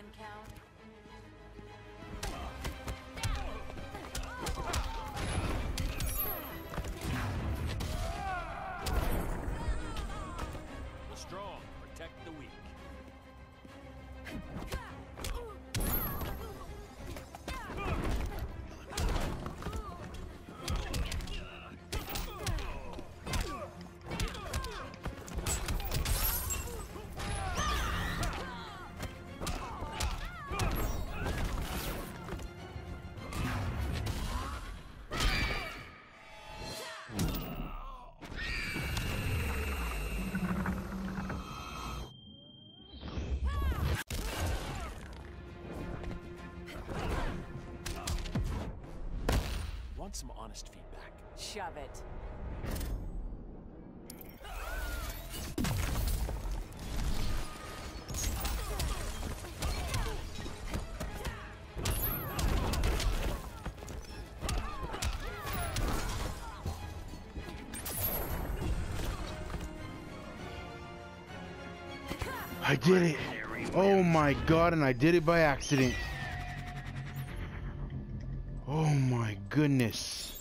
time count. Some honest feedback. Shove it. I did it. Oh my god, and I did it by accident. Oh my goodness.